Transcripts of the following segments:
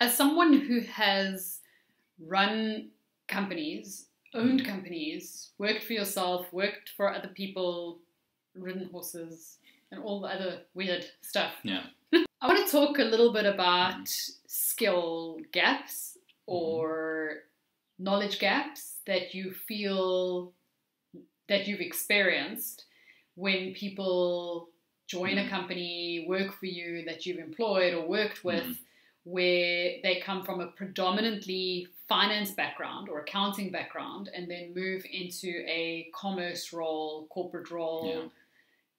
as someone who has run companies, owned Mm. companies, worked for yourself, worked for other people, ridden horses, and all the other weird stuff. Yeah. I want to talk a little bit about skill gaps or knowledge gaps that you feel that you've experienced when people join a Mm. company, work for you that you've employed or worked with, Mm. Where they come from a predominantly finance background or accounting background and then move into a commerce role, corporate role,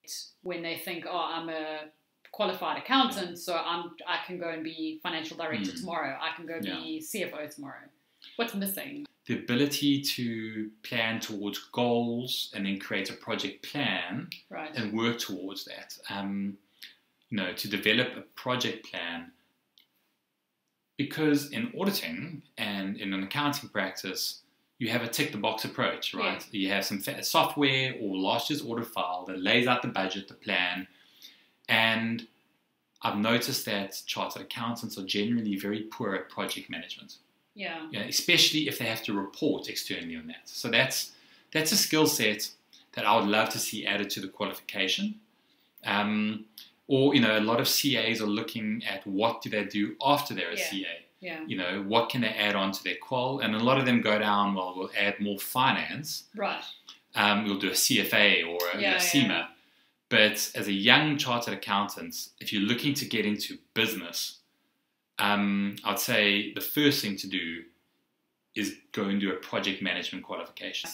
Yeah. when they think, oh, I'm a qualified accountant, so I'm I can go and be financial director Mm. tomorrow. I can go be CFO tomorrow. What's missing? The ability to plan towards goals and then create a project plan Right. and work towards that. Um, you know, to develop a project plan. Because in auditing and in an accounting practice, you have a tick the box approach, right? You have some software or last year's audit file that lays out the budget, the plan, and I've noticed that chartered accountants are generally very poor at project management yeah. you know, especially if they have to report externally on that. So that's that's a skill set that I would love to see added to the qualification. Um, or you know, a lot of CAs are looking at what do they do after they're a Yeah. CA. Yeah. You know, what can they add on to their qual? And a lot of them go down. Well, we'll add more finance. Right. Um, we'll do a CFA or a, Yeah, a CIMA. yeah. But as a young chartered accountant, if you're looking to get into business, um, I'd say the first thing to do is go and do a project management qualification,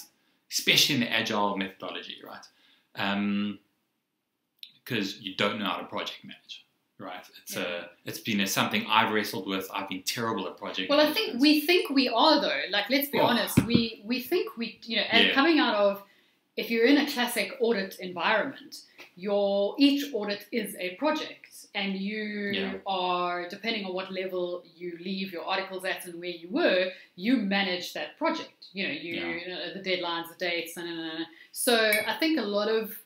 especially in the agile methodology, right? Because you don't know how to project manage, right? It's Yeah. a, it's been a, something I've wrestled with. I've been terrible at project. Well, I think we think we are though. Like, let's be Oh. honest. We we think we, you know, and Yeah. coming out of, if you're in a classic audit environment, your each audit is a project, and you Yeah. are depending on what level you leave your articles at and where you were, you manage that project. You know, you, you know, the deadlines, the dates, and so I think a lot of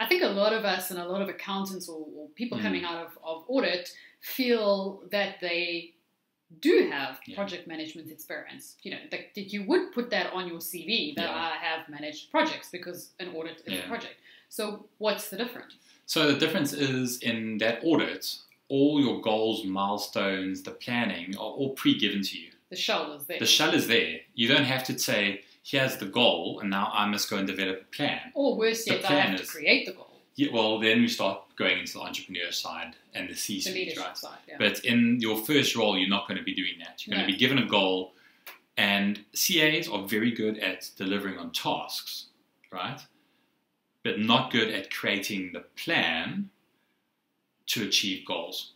I think a lot of us and a lot of accountants or, or people Mm. coming out of, of audit feel that they do have Yeah. project management experience. You know, that, that you would put that on your CV that Yeah. I have managed projects because an audit is a project. So what's the difference? So the difference is in that audit, all your goals, milestones, the planning are all pre-given to you. The shell is there. The shell is there. You don't have to say, here's the goal, and now I must go and develop a plan. or worse yet, I have is- to create the goal. Yeah, well, then we start going into the entrepreneur side and the The C-suite, leadership right? side. Yeah. But in your first role, you're not going to be doing that. You're going No. to be given a goal, and CAs are very good at delivering on tasks, right? But not good at creating the plan to achieve goals.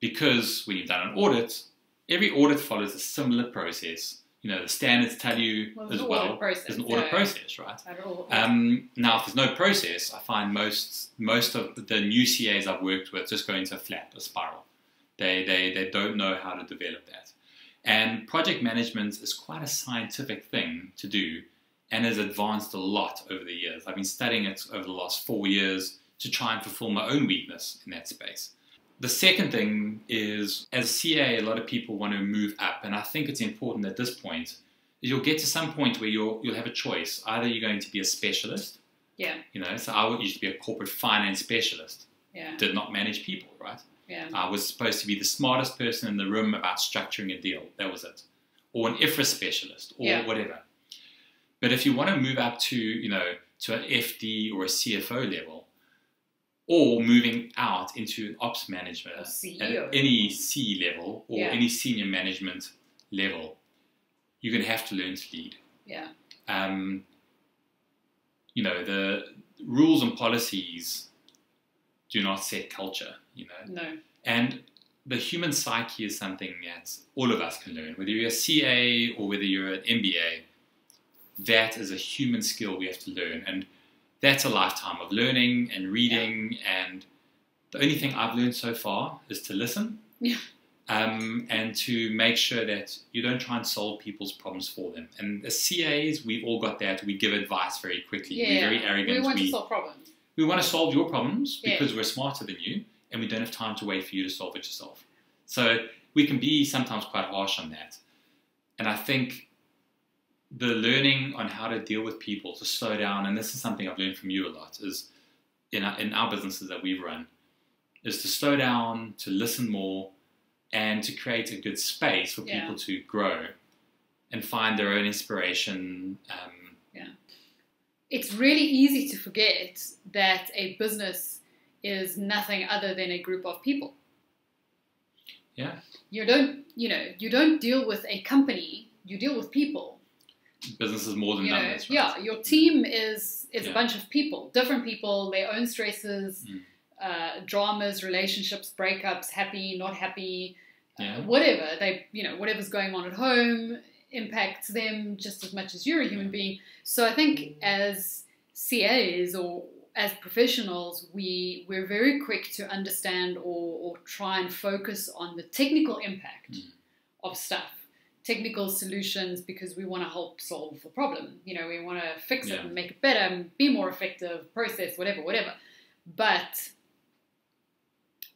Because when you've done an audit, every audit follows a similar process. You know, the standards tell you Well, as well. process, There's an audit yeah. process, right? Um, now, if there's no process, I find most most of the new CAs I've worked with just go into a flat, a spiral. They, they, they don't know how to develop that. And project management is quite a scientific thing to do and has advanced a lot over the years. I've been studying it over the last four years to try and fulfill my own weakness in that space. The second thing is, as a CA, a lot of people want to move up, and I think it's important at this point you'll get to some point where you'll you'll have a choice. Either you're going to be a specialist, yeah, you know. So I used to be a corporate finance specialist, yeah, did not manage people, right? yeah. I was supposed to be the smartest person in the room about structuring a deal. That was it. Or an IFRS specialist or Yeah. whatever. But if you want to move up to, you know, to an FD or a CFO level, or moving out into an ops manager Or at any C level or Yeah. any senior management level, you're going to have to learn to lead yeah. um, you know, the rules and policies do not set culture, you know. No. And the human psyche is something that all of us can learn, whether you're a CA or whether you're an MBA. That is a human skill we have to learn. And that's a lifetime of learning and reading. And the only thing I've learned so far is to listen. Yeah. Um, and to make sure that you don't try and solve people's problems for them. And as CAs, we've all got that. We give advice very quickly. Yeah. We're very arrogant. We want We- to solve problems. we want to solve your problems Yeah. because we're smarter than you and we don't have time to wait for you to solve it yourself. So we can be sometimes quite harsh on that. And I think the learning on how to deal with people, to slow down, and this is something I've learned from you a lot, is in our, in our businesses that we've run, is to slow down, to listen more, and to create a good space for Yeah. people to grow and find their own inspiration. Um, It's really easy to forget that a business is nothing other than a group of people. Yeah. You don't, you know, you don't deal with a company. You deal with people. Business is more than you know, numbers, right? yeah, your team is is Yeah. a bunch of people, different people, their own stresses, Mm. uh, dramas, relationships, breakups, happy, not happy, Yeah. uh, whatever they, you know, whatever's going on at home impacts them just as much as you're a human Yeah. being. So I think as CAs or as professionals, we we're very quick to understand or, or try and focus on the technical impact Mm. of stuff technical solutions because we want to help solve the problem. You know, we want to fix it Yeah. and make it better and be more effective, process, whatever, whatever. But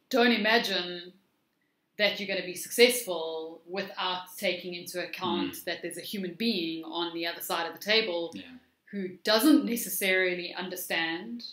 don't imagine that you're going to be successful without taking into account that there's a human being on the other side of the table Yeah. who doesn't necessarily understand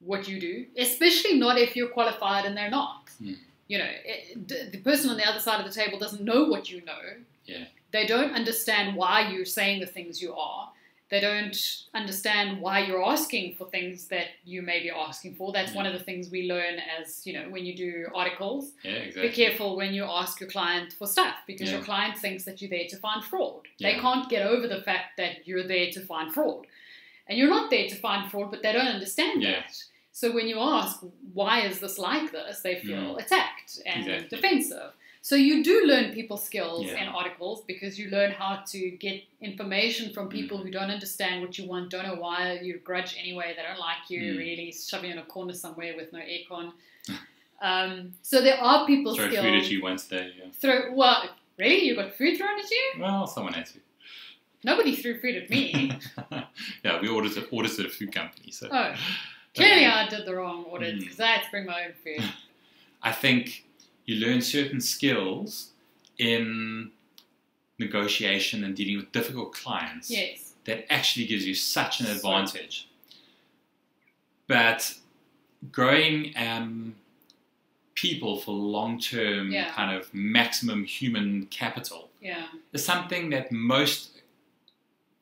what you do, especially not if you're qualified and they're not. Mm. You know, it, the, the person on the other side of the table doesn't know what you know. Yeah. They don't understand why you're saying the things you are. They don't understand why you're asking for things that you may be asking for. That's one of the things we learn as, you know, when you do articles. Yeah, exactly. Be careful when you ask your client for stuff because Yeah. your client thinks that you're there to find fraud. They can't get over the fact that you're there to find fraud. And you're not there to find fraud, but they don't understand Yeah. that. So when you ask, why is this like this, they feel attacked and Mm. Exactly. defensive. So you do learn people skills Yeah. in articles because you learn how to get information from people Mm. who don't understand what you want, don't know why you grudge anyway, they don't like you, Mm. really shove you in a corner somewhere with no aircon. um, so there are people Throw skills. food at you once day. Yeah. Throw well, really? You got food thrown at you? Well, someone had to. Nobody threw food at me. yeah, we audited, audited a food company. So oh, clearly I did the wrong audit because I had to bring my own food. I think you learn certain skills in negotiation and dealing with difficult clients Yes. that actually gives you such an advantage. But growing um, people for long term Yeah. kind of maximum human capital Yeah. is something that most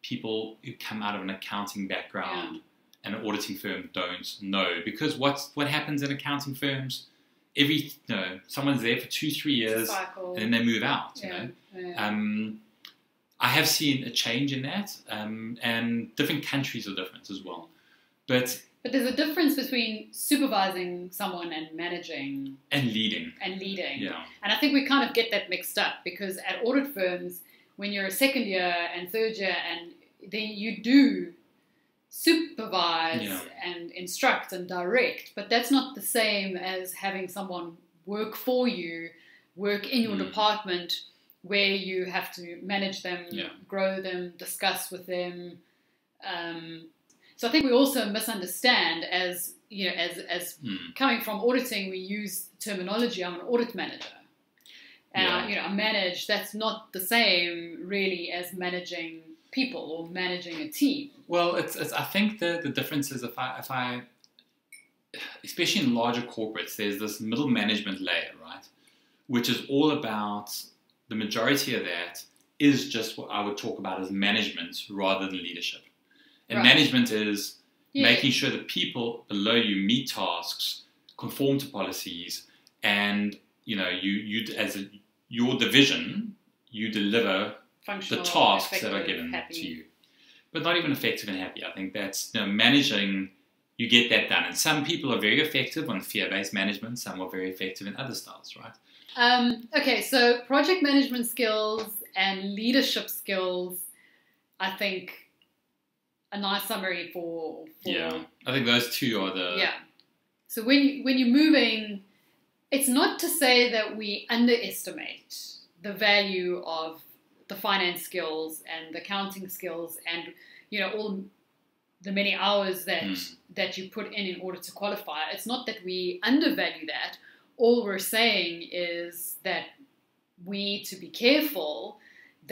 people who come out of an accounting background and an auditing firm don't know. Because what's what happens in accounting firms every you know someone's there for two three years and then they move out you know? yeah. um, I have seen a change in that um, and different countries are different as well. But but there's a difference between supervising someone and managing. And leading. And leading. yeah. And I think we kind of get that mixed up because at audit firms, when you're a second year and third year, and then you do supervise Yeah. and instruct and direct, but that's not the same as having someone work for you, work in your Mm. department where you have to manage them, Yeah. grow them, discuss with them. Um, so I think we also misunderstand as you know, as as Hmm. coming from auditing, we use terminology. I'm an audit manager, and I, you know, I manage. That's not the same really as managing people or managing a team. Well, it's, it's I think the, the difference is if I if I especially in larger corporates, there's this middle management layer, right? Which is all about the majority of that is just what I would talk about as management rather than leadership. And Right. management is Yeah. making sure that people below you meet tasks, conform to policies, and you know you you as a, your division you deliver the tasks that are given happy. to you, but not even effective and happy. I think that's you know, managing. You get that done, and some people are very effective on fear-based management. Some are very effective in other styles, right? Um, okay, so project management skills and leadership skills, I think, a nice summary for, for Yeah, I think those two are the Yeah. So when when you're moving, it's not to say that we underestimate the value of the finance skills and the accounting skills and you know all the many hours that Mm. that you put in in order to qualify. It's not that we undervalue that. All we're saying is that we need to be careful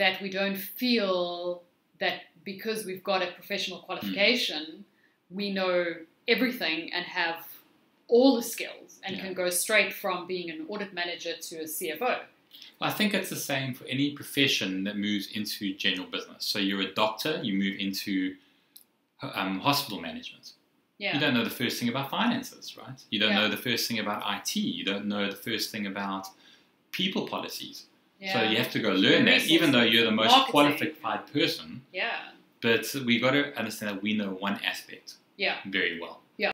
that we don't feel that because we've got a professional qualification, we know everything and have all the skills and Yeah. can go straight from being an audit manager to a CFO. I think it's the same for any profession that moves into general business. So you're a doctor, you move into um, hospital management. Yeah. You don't know the first thing about finances, right? You don't Yeah. know the first thing about IT. You don't know the first thing about people policies. yeah. So you have to go learn that, even though you're the most Marketing. qualified person. yeah. But we got to understand that we know one aspect Yeah. very well.